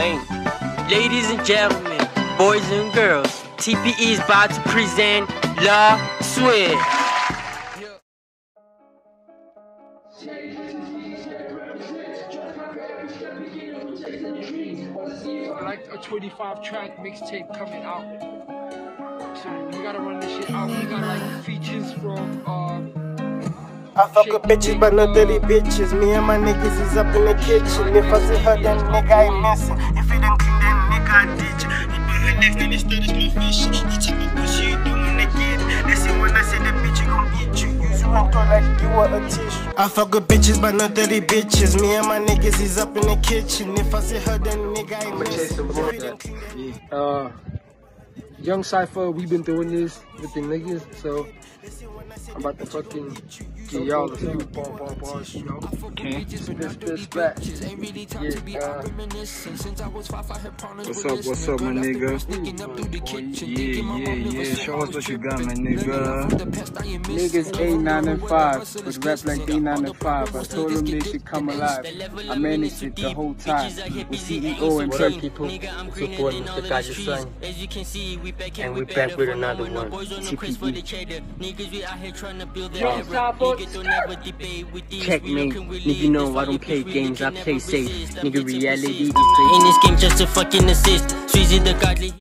Ladies and gentlemen, boys and girls, TPE is about to present La Suite. like a 25 track mixtape coming out. So we gotta run this shit out. We got like features from um I fuck with bitches, but no dirty bitches. Me and my niggas is up in the kitchen. If I see her, then nigga I ain't missing. If it ain't clean, then nigga I ditch. He put her next, then he studies my fish. He check me pussy, you doing it again. They say when I say the bitch, you gon' eat you. Use you and throw like you are a tissue. I fuck with bitches, but no dirty bitches. Me and my niggas is up in the kitchen. If I see her, then nigga I ain't missing. If it ain't clean, then uh Young Cypher, we been doing this with the niggas, so I'm about to fucking get y'all a few bar bar bars, you know. Okay. So this this back. Yeah, uh, What's up, what's up, my nigga? Yeah, yeah, yeah. Show us what you got, my nigga. Niggas A9 and 5, but rap like D9 and 5. I told them they should come alive. I managed it the whole time with CEO and What up, Turkey. people? Support Mr. Kaja's son. And we back with another one. TPE. Checkmate. Nigga know I don't play games, I play safe. Nigga reality In this game just to fucking assist. Sweezy the godly.